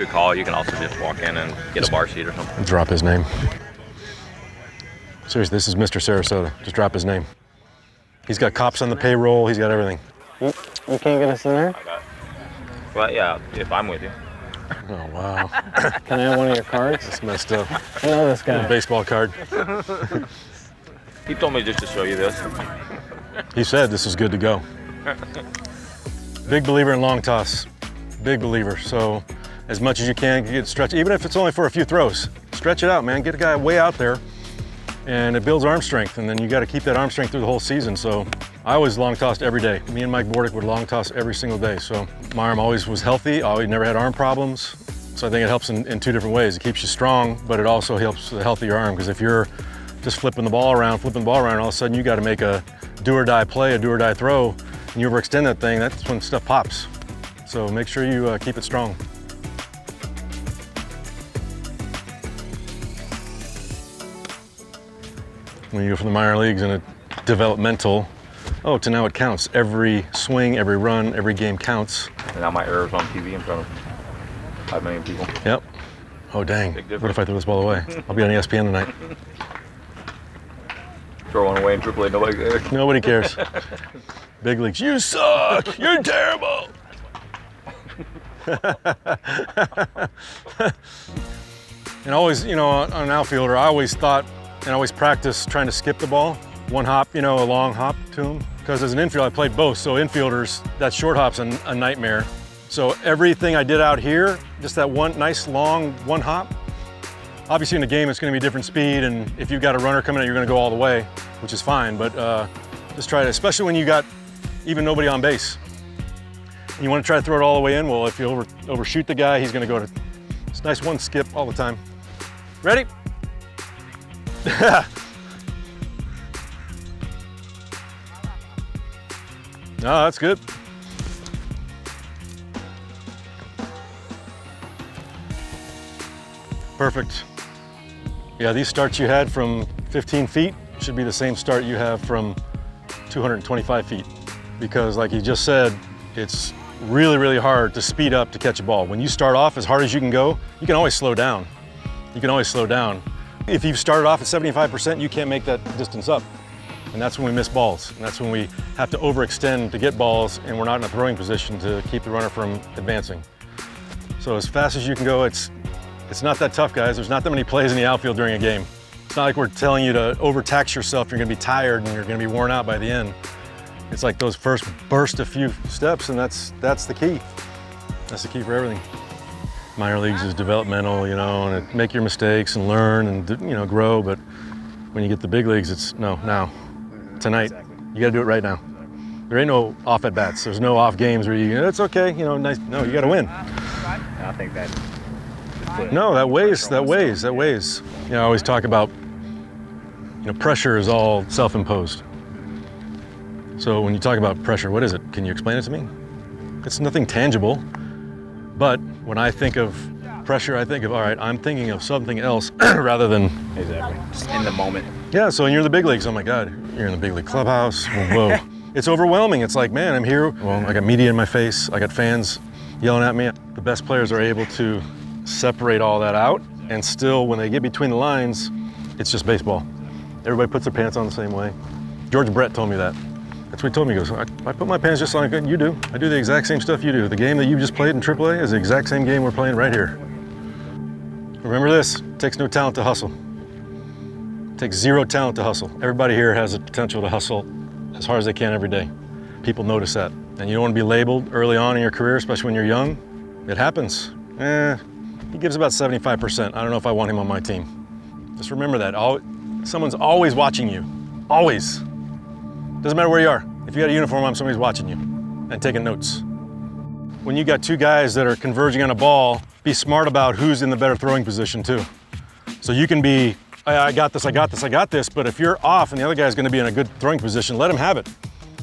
Good call. You can also just walk in and get a bar seat or something. Drop his name. Seriously, this is Mr. Sarasota. Just drop his name. He's got cops on the payroll. He's got everything. You, you can't get us in there? Well, yeah, if I'm with you. Oh, wow. Can I have one of your cards? That's messed up. I know this guy. Baseball card. He told me just to show you this. He said this is good to go. Big believer in long toss. Big believer. So as much as you can, get stretch, even if it's only for a few throws. Stretch it out, man. Get a guy way out there and it builds arm strength. And then you got to keep that arm strength through the whole season. So I always long tossed every day. Me and Mike Bordick would long toss every single day. So my arm always was healthy. I always never had arm problems. So I think it helps in, in two different ways. It keeps you strong, but it also helps the healthier arm. Because if you're just flipping the ball around, flipping the ball around, all of a sudden you got to make a do or die play, a do or die throw, and you overextend that thing, that's when stuff pops. So make sure you uh, keep it strong. When you go from the minor leagues and a developmental, oh, to now it counts. Every swing, every run, every game counts. And now my error's on TV in front of five million people. Yep. Oh, dang. What if I throw this ball away? I'll be on ESPN tonight. Throw one away in AAA, nobody cares. Nobody cares. Big leagues, you suck. You're terrible. and always, you know, on an outfielder, I always thought and always practice trying to skip the ball. One hop, you know, a long hop to him. Because as an infielder, I played both. So infielders, that short hop's a, a nightmare. So everything I did out here, just that one nice long one hop. Obviously in the game, it's going to be different speed. And if you've got a runner coming in, you're going to go all the way, which is fine. But uh, just try to, especially when you got even nobody on base. And you want to try to throw it all the way in. Well, if you over, overshoot the guy, he's going to go to, it's nice one skip all the time. Ready? no, that's good. Perfect. Yeah, these starts you had from 15 feet should be the same start you have from 225 feet. Because like you just said, it's really, really hard to speed up to catch a ball. When you start off as hard as you can go, you can always slow down. You can always slow down. If you've started off at 75%, you can't make that distance up. And that's when we miss balls. And that's when we have to overextend to get balls and we're not in a throwing position to keep the runner from advancing. So as fast as you can go, it's, it's not that tough, guys. There's not that many plays in the outfield during a game. It's not like we're telling you to overtax yourself. You're gonna be tired and you're gonna be worn out by the end. It's like those first burst a few steps and that's, that's the key. That's the key for everything. Minor leagues is developmental, you know, and it, make your mistakes and learn and, you know, grow. But when you get the big leagues, it's no, now, tonight. You gotta do it right now. There ain't no off at bats. There's no off games where you, it's okay, you know, nice. No, you gotta win. I think that. No, that weighs, that weighs, that weighs. You know, I always talk about, you know, pressure is all self-imposed. So when you talk about pressure, what is it? Can you explain it to me? It's nothing tangible, but when I think of pressure, I think of, all right, I'm thinking of something else rather than, Exactly. Just in the moment. yeah, so when you're in the big leagues, oh my God, you're in the big league clubhouse, whoa. whoa. it's overwhelming. It's like, man, I'm here. Well, I got media in my face. I got fans yelling at me. The best players are able to separate all that out. And still, when they get between the lines, it's just baseball. Everybody puts their pants on the same way. George Brett told me that. That's what he told me. He goes, I, I put my pants just like you do. I do the exact same stuff you do. The game that you just played in AAA is the exact same game we're playing right here. Remember this, it takes no talent to hustle. It takes zero talent to hustle. Everybody here has the potential to hustle as hard as they can every day. People notice that. And you don't want to be labeled early on in your career, especially when you're young. It happens. Eh, he gives about 75%. I don't know if I want him on my team. Just remember that. Someone's always watching you. Always. Doesn't matter where you are. If you got a uniform on, somebody's watching you and taking notes. When you got two guys that are converging on a ball, be smart about who's in the better throwing position too. So you can be, I, I got this, I got this, I got this, but if you're off and the other guy's gonna be in a good throwing position, let him have it.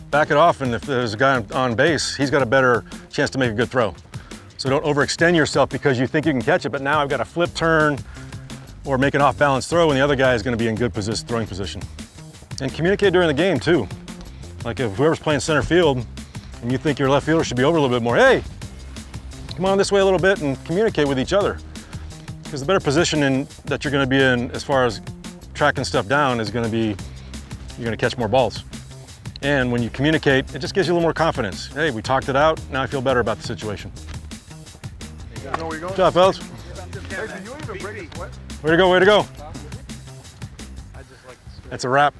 Back it off, and if there's a guy on- base, he's got a better chance to make a good throw. So don't overextend yourself because you think you can catch it, but now I've got a flip turn or make an off balance throw and the other guy is gonna be in good position, throwing position. And communicate during the game too. Like if whoever's playing center field and you think your left fielder should be over a little bit more, hey, come on this way a little bit and communicate with each other. Because the better position in, that you're going to be in as far as tracking stuff down is going to be, you're going to catch more balls. And when you communicate, it just gives you a little more confidence. Hey, we talked it out. Now I feel better about the situation. Good job, fellas. Way to go, way to go. That's a wrap.